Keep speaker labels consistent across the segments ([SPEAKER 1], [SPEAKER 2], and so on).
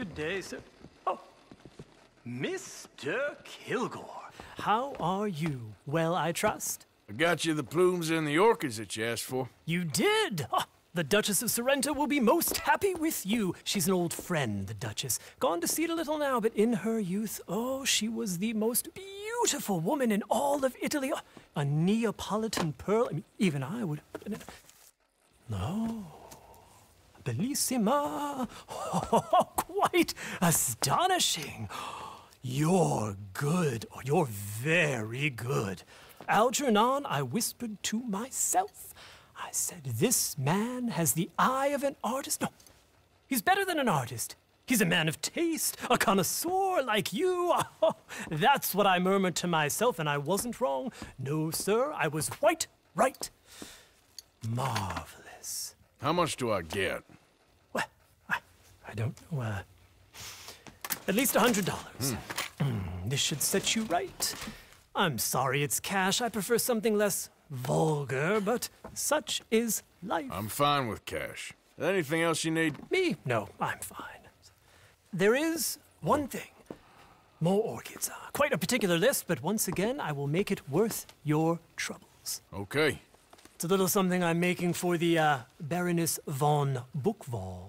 [SPEAKER 1] Good day, sir. Oh, Mr. Kilgore.
[SPEAKER 2] How are you? Well, I trust.
[SPEAKER 3] I got you the plumes and the orchids that you asked for.
[SPEAKER 2] You did! Ah, the Duchess of Sorrento will be most happy with you. She's an old friend, the Duchess. Gone to seed a little now, but in her youth, oh, she was the most beautiful woman in all of Italy. Oh, a Neapolitan pearl. I mean, even I would. No. Bellissima. Oh, quite astonishing. You're good. Oh, you're very good. Algernon, I whispered to myself. I said, This man has the eye of an artist. No, he's better than an artist. He's a man of taste, a connoisseur like you. Oh, that's what I murmured to myself, and I wasn't wrong. No, sir, I was quite right. Marvelous.
[SPEAKER 3] How much do I get?
[SPEAKER 2] Well, I, I don't know. Uh, at least a hundred dollars. Mm, This should set you right. I'm sorry it's cash. I prefer something less vulgar, but such is life.
[SPEAKER 3] I'm fine with cash. Anything else you need?
[SPEAKER 2] Me? No, I'm fine. There is one thing. More orchids. Quite a particular list, but once again, I will make it worth your troubles.
[SPEAKER 3] Okay.
[SPEAKER 2] It's a little something I'm making for the uh, Baroness von Buchwald.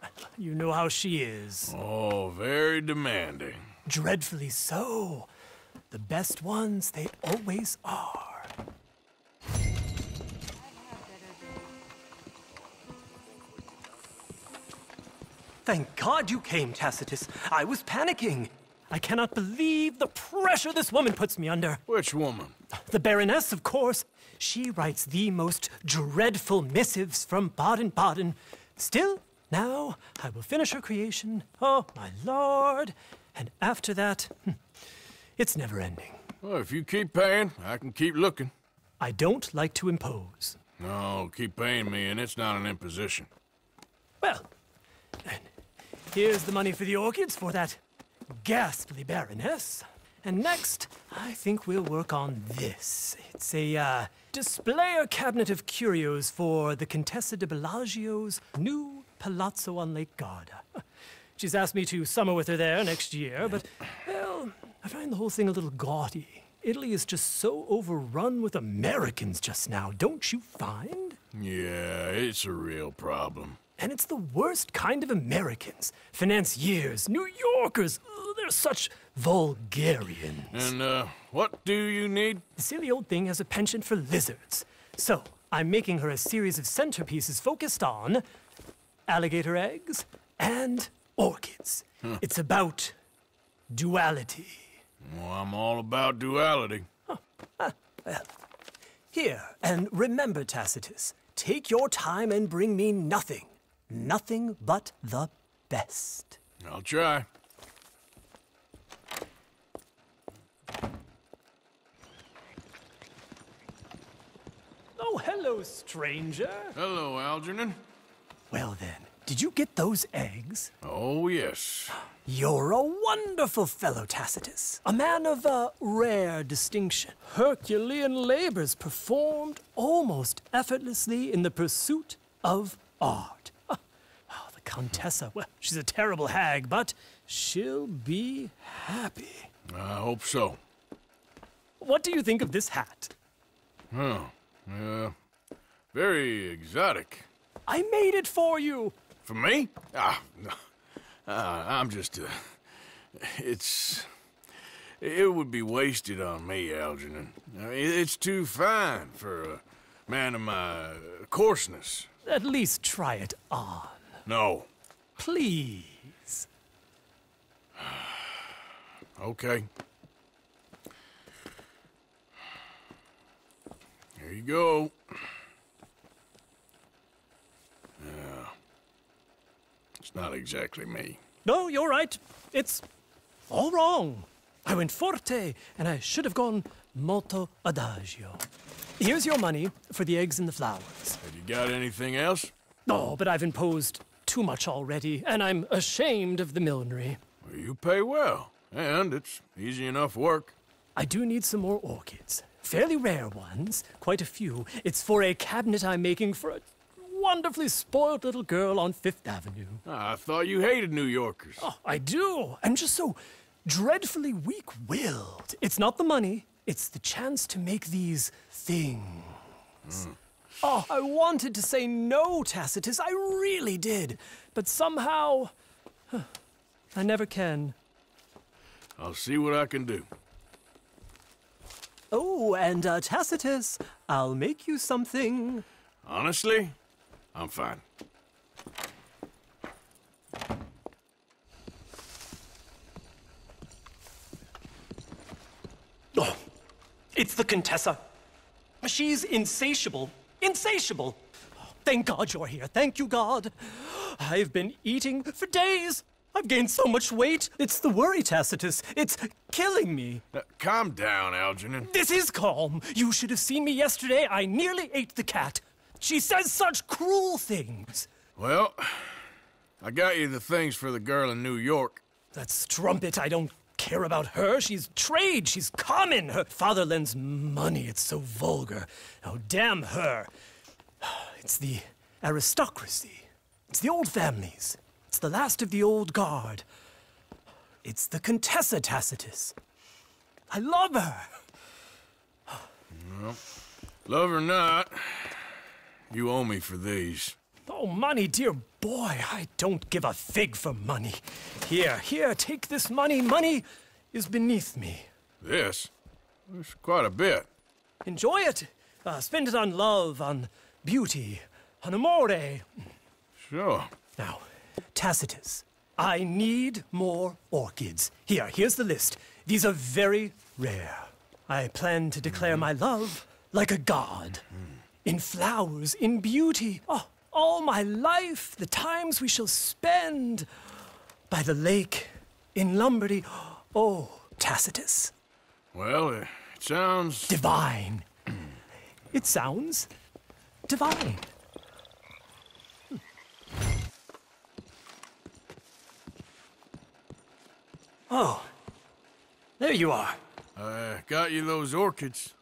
[SPEAKER 2] You know how she is.
[SPEAKER 3] Oh, very demanding.
[SPEAKER 2] Dreadfully so. The best ones, they always are.
[SPEAKER 1] Thank God you came, Tacitus. I was panicking.
[SPEAKER 2] I cannot believe the pressure this woman puts me under.
[SPEAKER 3] Which woman?
[SPEAKER 2] The Baroness, of course. She writes the most dreadful missives from Baden Baden. Still, now I will finish her creation. Oh, my lord. And after that, hmm, it's never ending.
[SPEAKER 3] Well, if you keep paying, I can keep looking.
[SPEAKER 2] I don't like to impose.
[SPEAKER 3] No, keep paying me, and it's not an imposition.
[SPEAKER 2] Well, then, here's the money for the orchids for that ghastly Baroness. And next, I think we'll work on this. It's a uh, displayer cabinet of curios for the Contessa de Bellagio's new palazzo on Lake Garda. She's asked me to summer with her there next year, but, well, I find the whole thing a little gaudy. Italy is just so overrun with Americans just now, don't you find?
[SPEAKER 3] Yeah, it's a real problem.
[SPEAKER 2] And it's the worst kind of Americans. Financiers, New Yorkers, they're such vulgarians.
[SPEAKER 3] And, uh, what do you need?
[SPEAKER 2] The silly old thing has a penchant for lizards. So, I'm making her a series of centerpieces focused on alligator eggs and orchids. It's about duality.
[SPEAKER 3] Well, I'm all about duality.
[SPEAKER 2] Well, Here, and remember, Tacitus, take your time and bring me nothing. Nothing but the best.
[SPEAKER 3] I'll try.
[SPEAKER 2] Oh, hello, stranger.
[SPEAKER 3] Hello, Algernon.
[SPEAKER 2] Well, then, did you get those eggs?
[SPEAKER 3] Oh, yes.
[SPEAKER 2] You're a wonderful fellow, Tacitus. A man of uh, rare distinction. Herculean labors performed almost effortlessly in the pursuit of art. Contessa, well, she's a terrible hag, but she'll be happy.
[SPEAKER 3] I hope so.
[SPEAKER 2] What do you think of this hat?
[SPEAKER 3] Oh, yeah. Very exotic.
[SPEAKER 2] I made it for you.
[SPEAKER 3] For me? Ah, no. Uh, I'm just, uh, it's, it would be wasted on me, Algernon. It's too fine for a man of my coarseness.
[SPEAKER 2] At least try it on.
[SPEAKER 3] No.
[SPEAKER 2] Please.
[SPEAKER 3] Okay. Here you go. Yeah. It's not exactly me.
[SPEAKER 2] No, you're right. It's all wrong. I went forte, and I should have gone molto adagio. Here's your money for the eggs and the flowers.
[SPEAKER 3] Have you got anything else?
[SPEAKER 2] Oh, but I've imposed too much already, and I'm ashamed of the millinery.
[SPEAKER 3] Well, you pay well, and it's easy enough work.
[SPEAKER 2] I do need some more orchids. Fairly rare ones, quite a few. It's for a cabinet I'm making for a
[SPEAKER 4] wonderfully spoiled little girl on Fifth Avenue.
[SPEAKER 3] Ah, I thought you hated New Yorkers.
[SPEAKER 4] Oh, I do. I'm just so dreadfully weak willed. It's not the money, it's the chance to make these things. Hmm. Oh, I wanted to say no, Tacitus. I really did. But somehow, huh, I never can.
[SPEAKER 3] I'll see what I can do.
[SPEAKER 2] Oh, and uh, Tacitus, I'll make you something.
[SPEAKER 3] Honestly, I'm fine.
[SPEAKER 2] Oh, it's the Contessa. She's insatiable. Insatiable. Thank God you're here. Thank you, God. I've been eating for days. I've gained so much weight. It's the worry, Tacitus. It's killing me.
[SPEAKER 3] Uh, calm down, Algernon.
[SPEAKER 2] This is calm. You should have seen me yesterday. I nearly ate the cat. She says such cruel things.
[SPEAKER 3] Well, I got you the things for the girl in New York.
[SPEAKER 2] That's strumpet, I don't care about her. She's trade. She's common. Her father lends money. It's so vulgar. Oh, damn her. It's the aristocracy. It's the old families. It's the last of the old guard. It's the Contessa Tacitus. I love her.
[SPEAKER 3] Well, Love or not, you owe me for these.
[SPEAKER 2] Oh, money, dear boy, I don't give a fig for money. Here, here, take this money. Money is beneath me.
[SPEAKER 3] This? It's quite a bit.
[SPEAKER 2] Enjoy it. Uh, spend it on love, on beauty, on amore.
[SPEAKER 3] Sure.
[SPEAKER 2] Now, Tacitus, I need more orchids. Here, here's the list. These are very rare. I plan to declare my love like a god. In flowers, in beauty. Oh, all my life, the times we shall spend by the lake in Lombardy. Oh, Tacitus,
[SPEAKER 3] Well, it sounds.
[SPEAKER 2] divine. It sounds divine. Hmm. Oh, there you are.
[SPEAKER 3] I got you those orchids.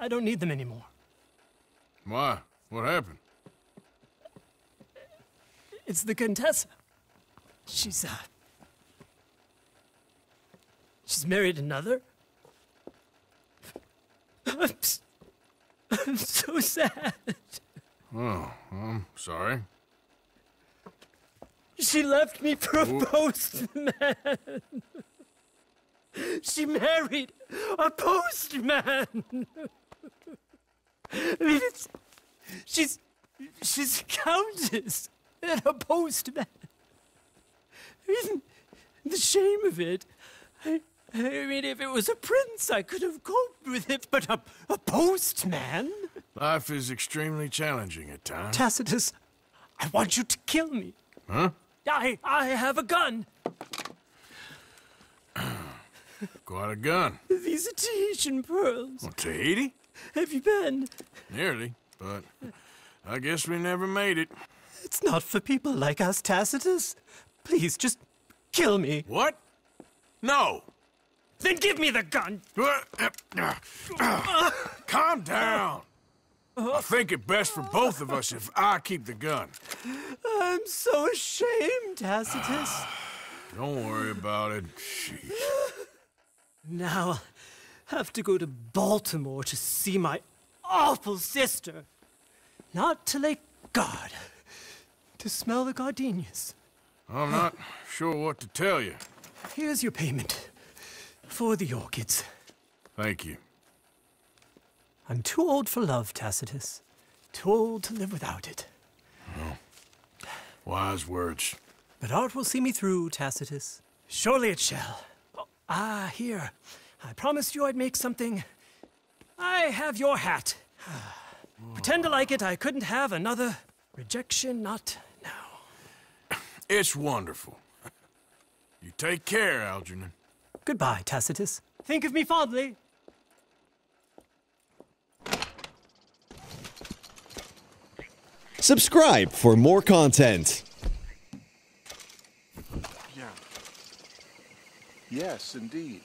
[SPEAKER 2] I don't need them anymore.
[SPEAKER 3] Why? What happened?
[SPEAKER 2] It's the Contessa. She's, uh. She's married another. I'm, I'm so sad.
[SPEAKER 3] Oh, I'm sorry.
[SPEAKER 2] She left me for a postman. She married a postman. I mean, it's. She's. She's a countess and a postman. The shame of it. I, I mean, if it was a prince, I could have coped with it, but a, a postman?
[SPEAKER 3] Life is extremely challenging at times.
[SPEAKER 2] Tacitus, I want you to kill me.
[SPEAKER 3] Huh?
[SPEAKER 2] I, I have a gun.
[SPEAKER 3] Quite a gun.
[SPEAKER 2] These are Tahitian pearls.
[SPEAKER 3] Well, Tahiti?
[SPEAKER 2] Have you been?
[SPEAKER 3] Nearly, but I guess we never made it.
[SPEAKER 2] It's not for people like us, Tacitus. Please, just kill me.
[SPEAKER 3] What? No!
[SPEAKER 2] Then give me the gun.
[SPEAKER 3] Calm down! I think it best for both of us if I keep the gun.
[SPEAKER 2] I'm so ashamed, Tacitus.
[SPEAKER 3] Don't worry about it. Jeez.
[SPEAKER 2] now I'll have to go to Baltimore to see my awful sister. Not to Lake Garda, to smell the gardenias.
[SPEAKER 3] I'm not sure what to tell you.
[SPEAKER 2] Here's your payment for the orchids.
[SPEAKER 3] Thank you.
[SPEAKER 2] I'm too old for love, Tacitus. Too old to live without it.
[SPEAKER 3] Wise words.
[SPEAKER 2] But art will see me through, Tacitus. Surely it shall. Oh, ah, here. I promised you I'd make something. I have your hat. Pretend to like it. I couldn't have another rejection, not.
[SPEAKER 3] It's wonderful. You take care, Algernon.
[SPEAKER 2] Goodbye, Tacitus. Think of me fondly.
[SPEAKER 5] Subscribe for more content.
[SPEAKER 6] Yeah. Yes, indeed.